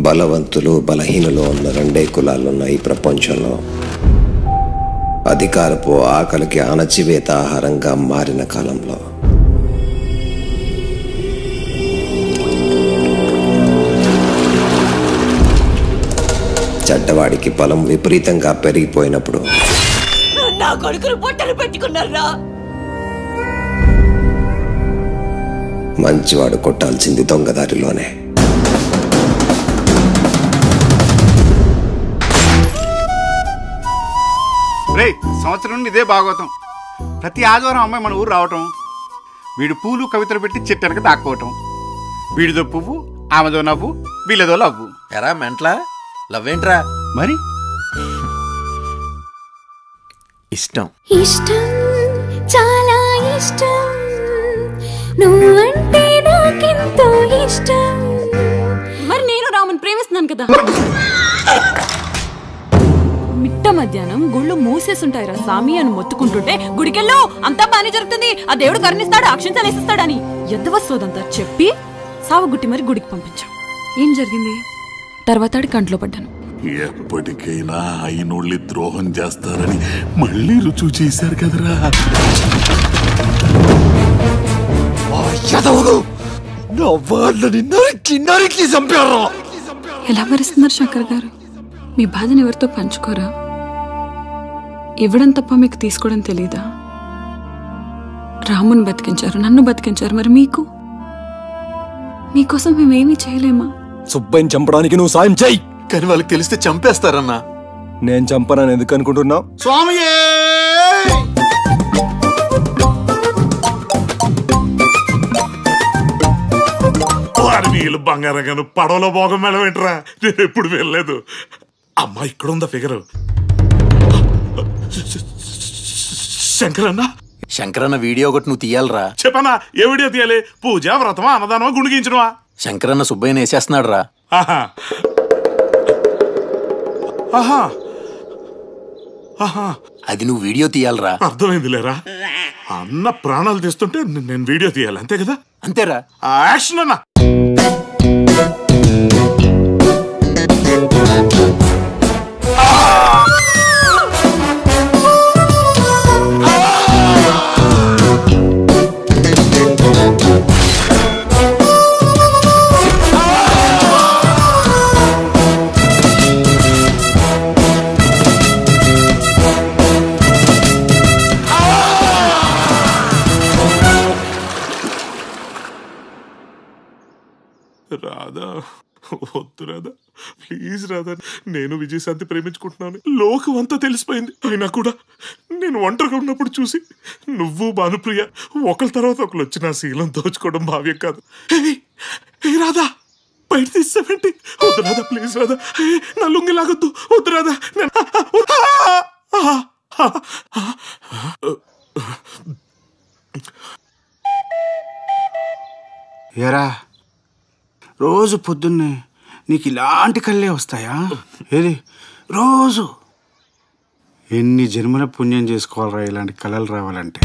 బలవంతులు బలహీనులు ఉన్న రెండే కులాలున్న ఈ ప్రపంచంలో. అధికారపు ఆకలికి అణచివేత ఆహారంగా మారిన కాలంలో. చెడ్డవాడికి బలం విపరీతంగా పెరిగిపోయినప్పుడు. నా కొడుకులు పొట్టలు పెట్టుకున్నారా? మంచివాడు కొట్టాల్సింది దొంగదారిలోనే. రే సంవత్సరం నుండి ఇదే భాగవతం. ప్రతి ఆదివారం అమ్మాయి మన ఊరు రావటం వీడు పూలు కవితలు పెట్టి చెట్టెనక దాక్కోవటం. వీడిదో పువ్వు ఆమెదో నవ్వు వీళ్ళదో లవ్వు. ఎరా మెంట్లా? లవ్ ఏంట్రా మరి? ఇష్టం. ఇష్టం చాలా ఇష్టం. నువ్వంటే నాకెంతో ఇష్టం. మరి నేను రాముని ప్రేమిస్తున్నాను కదా. మధ్యాహ్నం గుళ్ళు మూసేసుంటాయిరా స్వామి అని మొత్తుకుంటుంటే గుడికెళ్ళు అంతా బానే జరుగుతుంది. ఆ దేవుడు కరుణిస్తాడు అక్షింతలు వేసిస్తాడని. ఎంత వస్తుందంతా చెప్పి సావగుట్టి మరి గుడికి పంపించాం. ఏం జరిగింది? తర్వాత ఆడి కంట్లో పడ్డాను. ఎప్పటికైనా అయినోళ్ళి ద్రోహం చేస్తారని మళ్ళీ రుజువు చేశారు కదరా. ఎలా భరిస్తున్నారు శంకర్ గారు? మీ బాధను ఎవరితో పంచుకోరా? ఇవ్వడం తప్ప మీకు తీసుకోవడం తెలీదా? రాముని బతికించారు నన్ను బతికించారు మరి మీకు? మీకోసం మేమేమీ చేయలేమా? సుబ్బయ్యని చంపడానికి నువ్వు సాయం చెయ్యి కానీ వాళ్ళకి తెలిస్తే చంపేస్తారన్నా. నేను చంపనని ఎందుకు అనుకుంటున్నావు? నీళ్ళు బంగారం గాను పడవలో భోగం వెళ్ళవేంట్రా నేను ఎప్పుడు వెళ్ళలేదు. అమ్మా ఇక్కడ ఉందా ఫిగర్? శంకరన్న? శంకరన్న వీడియో ఒకటి నువ్వు తీయాలరా. చెప్పనా? ఏ వీడియో తీయాలి? పూజ వ్రతమా అన్నదానమా గుండిగించడమా శంకరన్న సుబ్బయ్యని వేసేస్తున్నాడు రా ఆహా. ఆహా. ఆహా. అది నువ్వు వీడియో తీయాలరా. అర్థమైంది లేరా? అన్న ప్రాణాలు తీస్తుంటే నేను వీడియో తీయాలి. అంతే కదా? అంతేరా. యాక్షన్ అన్న. రాధా వద్దు రాధా. ప్లీజ్ రాధా నేను విజయశాంతి ప్రేమించుకుంటున్నాను. లోకం అంతా తెలిసిపోయింది. అయినా కూడా నేను ఒంటరిగా ఉన్నప్పుడు చూసి నువ్వు భానుప్రియ ఒకరి తర్వాత ఒకరు వచ్చి నా శీలం దోచుకోవడం భావ్యం కాదు. ఏ రాధా బయట తీసావేంటి వద్దు రాధా ప్లీజ్ రాధా. నా లుంగి లాగొద్దు. వద్దు రాధా ఎరా ఏరా రోజు పొద్దున్నే నీకు ఇలాంటి కళ్ళే వస్తాయా? ఏది? రోజు. ఎన్ని జన్మల పుణ్యం చేసుకోవాలరా ఇలాంటి కళలు రావాలంటే.